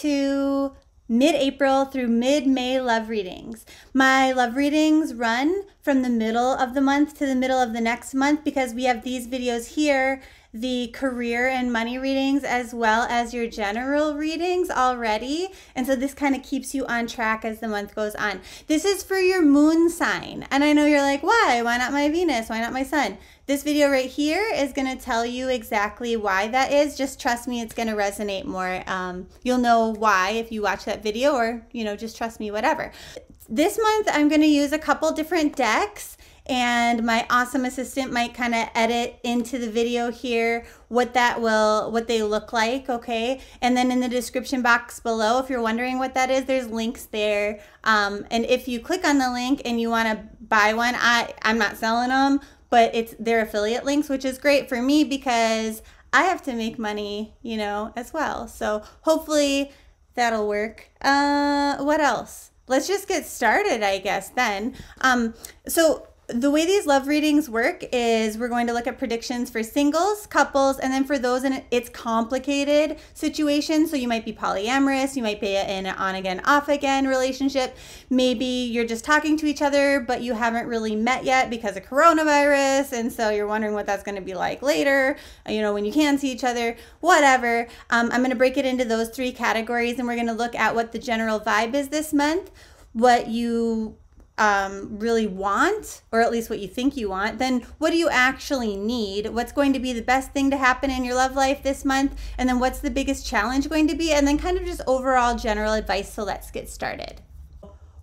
to mid April through mid May love readings. My love readings run from the middle of the month to the middle of the next month because we have these videos here the career and money readings as well as your general readings already. And so this kind of keeps you on track as the month goes on. This is for your moon sign. And I know you're like, why? Why not my Venus? Why not my sun? This video right here is going to tell you exactly why that is. Just trust me, it's going to resonate more. Um, you'll know why if you watch that video or, you know, just trust me, whatever. This month, I'm going to use a couple different decks and my awesome assistant might kind of edit into the video here what that will what they look like okay and then in the description box below if you're wondering what that is there's links there um, and if you click on the link and you want to buy one i i'm not selling them but it's their affiliate links which is great for me because i have to make money you know as well. So hopefully that'll work. Uh what else? Let's just get started i guess then. Um so the way these love readings work is we're going to look at predictions for singles, couples, and then for those in it's complicated situations. So you might be polyamorous, you might be in an on again, off again relationship. Maybe you're just talking to each other, but you haven't really met yet because of coronavirus. And so you're wondering what that's going to be like later, you know, when you can see each other, whatever. Um, I'm going to break it into those three categories and we're going to look at what the general vibe is this month what you um, really want, or at least what you think you want, then what do you actually need? What's going to be the best thing to happen in your love life this month? And then what's the biggest challenge going to be? And then kind of just overall general advice. So let's get started.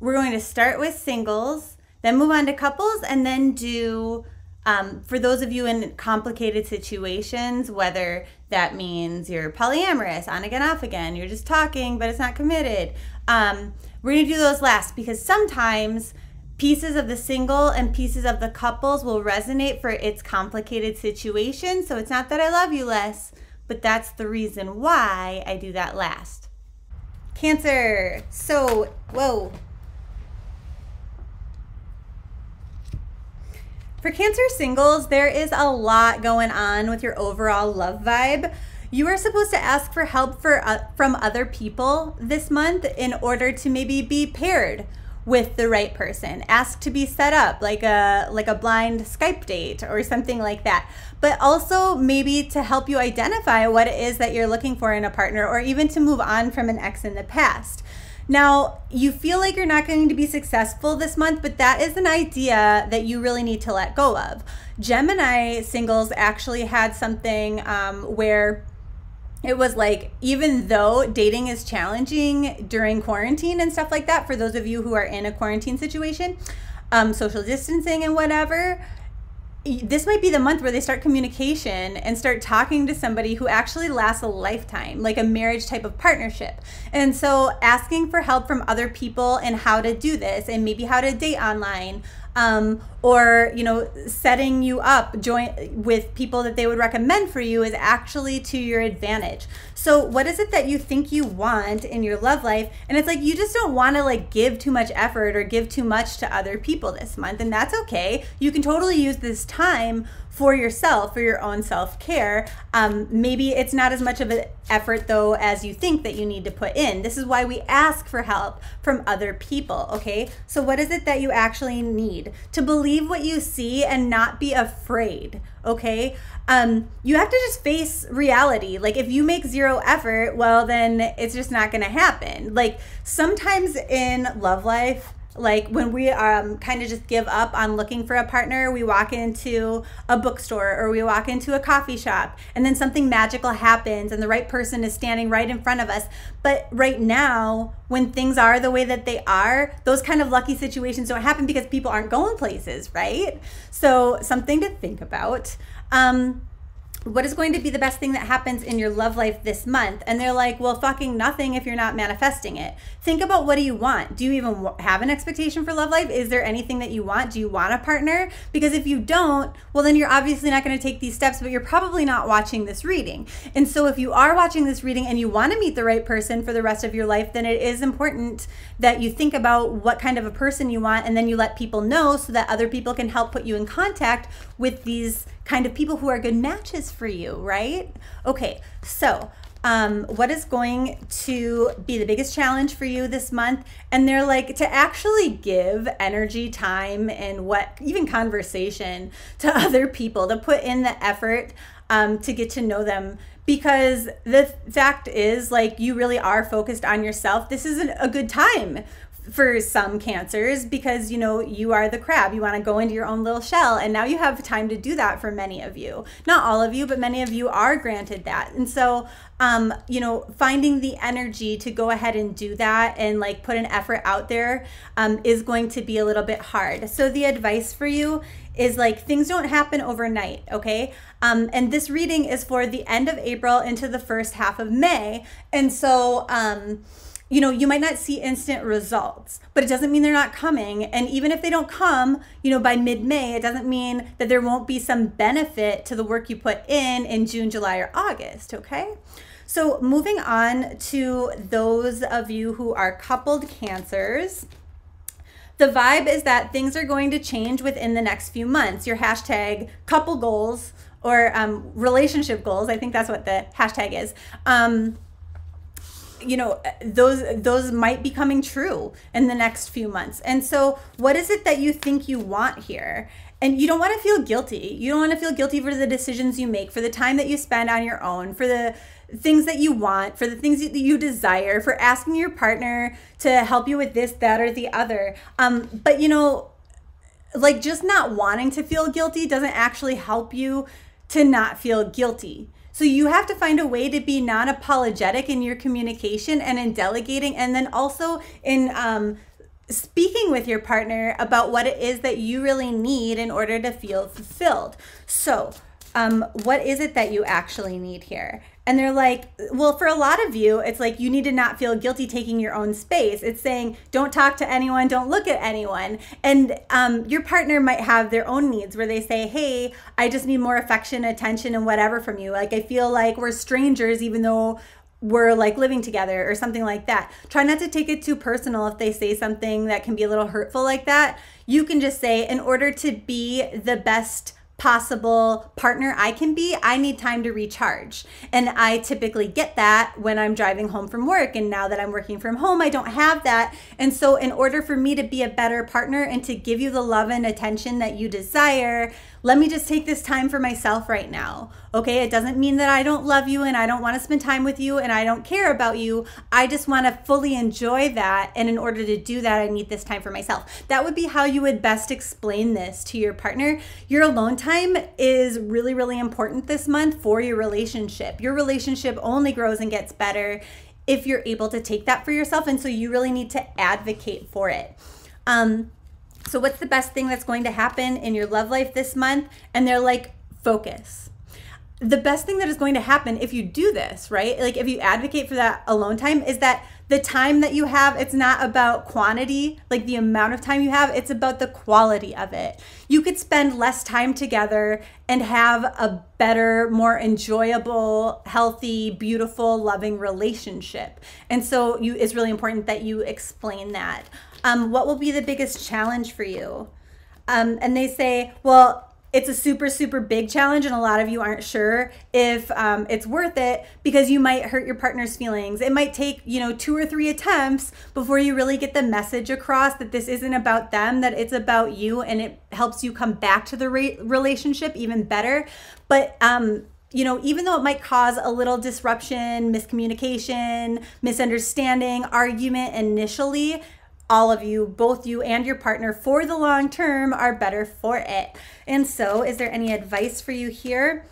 We're going to start with singles, then move on to couples, and then do. Um, for those of you in complicated situations, whether that means you're polyamorous, on again, off again, you're just talking, but it's not committed. Um, we're going to do those last because sometimes pieces of the single and pieces of the couples will resonate for its complicated situation. So it's not that I love you less, but that's the reason why I do that last. Cancer. So, whoa. For Cancer singles, there is a lot going on with your overall love vibe. You are supposed to ask for help for, uh, from other people this month in order to maybe be paired with the right person. Ask to be set up like a like a blind skype date or something like that. But also maybe to help you identify what it is that you're looking for in a partner or even to move on from an ex in the past. Now, you feel like you're not going to be successful this month, but that is an idea that you really need to let go of. Gemini singles actually had something um, where it was like even though dating is challenging during quarantine and stuff like that for those of you who are in a quarantine situation um, social distancing and whatever this might be the month where they start communication and start talking to somebody who actually lasts a lifetime, like a marriage type of partnership. And so asking for help from other people and how to do this and maybe how to date online um, or you know setting you up join with people that they would recommend for you is actually to your advantage so what is it that you think you want in your love life and it's like you just don't want to like give too much effort or give too much to other people this month and that's okay you can totally use this time for yourself, for your own self care. Um, maybe it's not as much of an effort though as you think that you need to put in. This is why we ask for help from other people, okay? So, what is it that you actually need? To believe what you see and not be afraid, okay? Um, you have to just face reality. Like, if you make zero effort, well, then it's just not gonna happen. Like, sometimes in love life, like when we um, kind of just give up on looking for a partner we walk into a bookstore or we walk into a coffee shop and then something magical happens and the right person is standing right in front of us. But right now when things are the way that they are those kind of lucky situations don't happen because people aren't going places right? So something to think about. Um, what is going to be the best thing that happens in your love life this month? And they're like, well, fucking nothing if you're not manifesting it. Think about what do you want? Do you even have an expectation for love life? Is there anything that you want? Do you want a partner? Because if you don't, well, then you're obviously not going to take these steps, but you're probably not watching this reading. And so if you are watching this reading and you want to meet the right person for the rest of your life, then it is important that you think about what kind of a person you want and then you let people know so that other people can help put you in contact with these kind of people who are good matches for you, right? Okay, so um, what is going to be the biggest challenge for you this month? And they're like to actually give energy time and what even conversation to other people to put in the effort um, to get to know them. Because the fact is like you really are focused on yourself. This isn't a good time for some cancers because you know you are the crab. You want to go into your own little shell and now you have time to do that for many of you. Not all of you but many of you are granted that. And so um you know finding the energy to go ahead and do that and like put an effort out there um, is going to be a little bit hard. So the advice for you is like things don't happen overnight okay? Um, and this reading is for the end of april into the first half of may. And so um you know, you might not see instant results, but it doesn't mean they're not coming. And even if they don't come, you know, by mid May, it doesn't mean that there won't be some benefit to the work you put in in June, July, or August, okay? So, moving on to those of you who are coupled cancers. The vibe is that things are going to change within the next few months. Your hashtag couple goals or um, relationship goals, I think that's what the hashtag is. Um, you know those those might be coming true in the next few months. And so what is it that you think you want here? And you don't want to feel guilty. You don't want to feel guilty for the decisions you make for the time that you spend on your own for the things that you want for the things that you desire for asking your partner to help you with this that or the other. Um, but you know like just not wanting to feel guilty doesn't actually help you to not feel guilty so you have to find a way to be non apologetic in your communication and in delegating, and then also in um, speaking with your partner about what it is that you really need in order to feel fulfilled. So, um, what is it that you actually need here? And they're like, well, for a lot of you, it's like you need to not feel guilty taking your own space. It's saying, don't talk to anyone, don't look at anyone. And um, your partner might have their own needs where they say, hey, I just need more affection, attention, and whatever from you. Like, I feel like we're strangers, even though we're like living together or something like that. Try not to take it too personal if they say something that can be a little hurtful like that. You can just say, in order to be the best possible partner I can be, I need time to recharge. And I typically get that when I'm driving home from work. And now that I'm working from home, I don't have that. And so, in order for me to be a better partner and to give you the love and attention that you desire, let me just take this time for myself right now. Okay, it doesn't mean that I don't love you and I don't want to spend time with you and I don't care about you. I just want to fully enjoy that. And in order to do that, I need this time for myself. That would be how you would best explain this to your partner. Your alone time is really, really important this month for your relationship. Your relationship only grows and gets better if you're able to take that for yourself. And so you really need to advocate for it. Um, so, what's the best thing that's going to happen in your love life this month? And they're like, focus. The best thing that is going to happen if you do this, right? Like, if you advocate for that alone time, is that the time that you have, it's not about quantity, like the amount of time you have, it's about the quality of it. You could spend less time together and have a better, more enjoyable, healthy, beautiful, loving relationship. And so you it's really important that you explain that. Um, what will be the biggest challenge for you? Um, and they say, well, it's a super super big challenge and a lot of you aren't sure if um, it's worth it because you might hurt your partner's feelings. It might take you know two or three attempts before you really get the message across that this isn't about them that it's about you and it helps you come back to the re- relationship even better. But um, you know, even though it might cause a little disruption, miscommunication, misunderstanding, argument initially, all of you, both you and your partner, for the long term are better for it. And so, is there any advice for you here?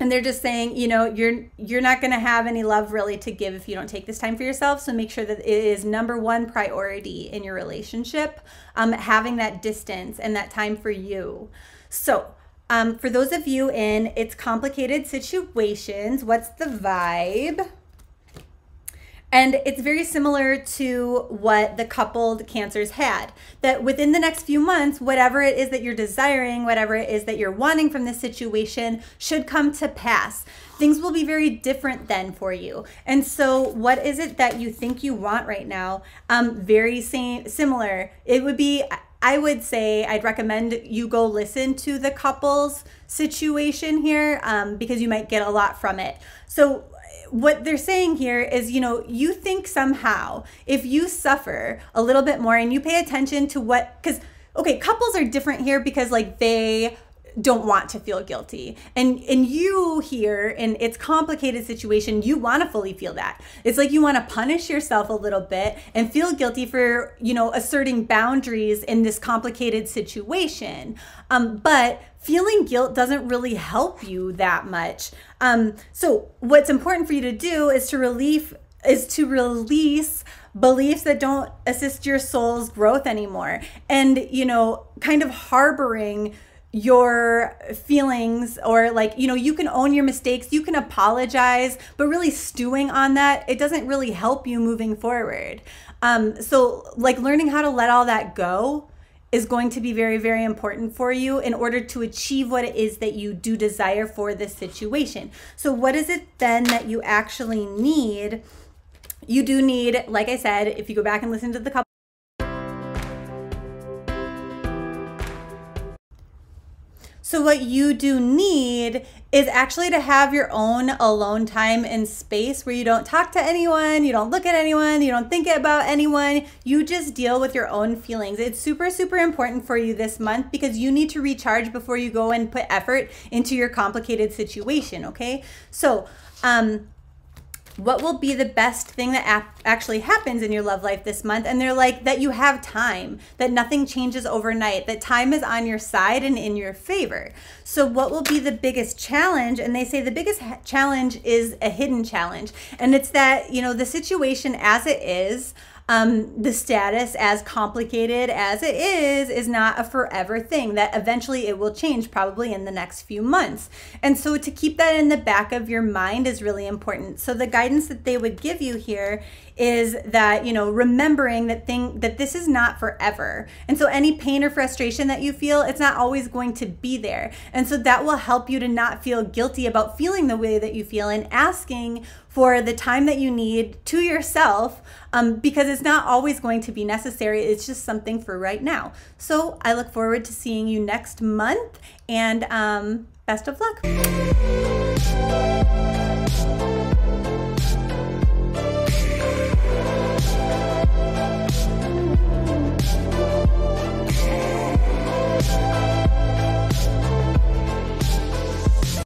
And they're just saying, you know, you're you're not going to have any love really to give if you don't take this time for yourself. So make sure that it is number one priority in your relationship, um, having that distance and that time for you. So um, for those of you in it's complicated situations, what's the vibe? And it's very similar to what the coupled cancers had. That within the next few months, whatever it is that you're desiring, whatever it is that you're wanting from this situation should come to pass. Things will be very different then for you. And so, what is it that you think you want right now? Um, very same, similar. It would be. I would say I'd recommend you go listen to the couples situation here um, because you might get a lot from it. So what they're saying here is, you know, you think somehow if you suffer a little bit more and you pay attention to what, because, okay, couples are different here because like they don't want to feel guilty. And and you here in its complicated situation, you want to fully feel that. It's like you want to punish yourself a little bit and feel guilty for, you know, asserting boundaries in this complicated situation. Um, but feeling guilt doesn't really help you that much. Um, so what's important for you to do is to relieve is to release beliefs that don't assist your soul's growth anymore and you know kind of harboring your feelings or like you know you can own your mistakes you can apologize but really stewing on that it doesn't really help you moving forward. Um, so like learning how to let all that go is going to be very very important for you in order to achieve what it is that you do desire for this situation. So what is it then that you actually need? You do need like i said if you go back and listen to the couple So, what you do need is actually to have your own alone time and space where you don't talk to anyone, you don't look at anyone, you don't think about anyone, you just deal with your own feelings. It's super, super important for you this month because you need to recharge before you go and put effort into your complicated situation, okay? So, um, what will be the best thing that actually happens in your love life this month? And they're like that you have time that nothing changes overnight that time is on your side and in your favor. So what will be the biggest challenge? And they say the biggest challenge is a hidden challenge. And it's that you know the situation as it is um, the status, as complicated as it is, is not a forever thing, that eventually it will change probably in the next few months. And so to keep that in the back of your mind is really important. So the guidance that they would give you here is that you know remembering that thing that this is not forever and so any pain or frustration that you feel it's not always going to be there and so that will help you to not feel guilty about feeling the way that you feel and asking for the time that you need to yourself um, because it's not always going to be necessary. It's just something for right now. So i look forward to seeing you next month and um, best of luck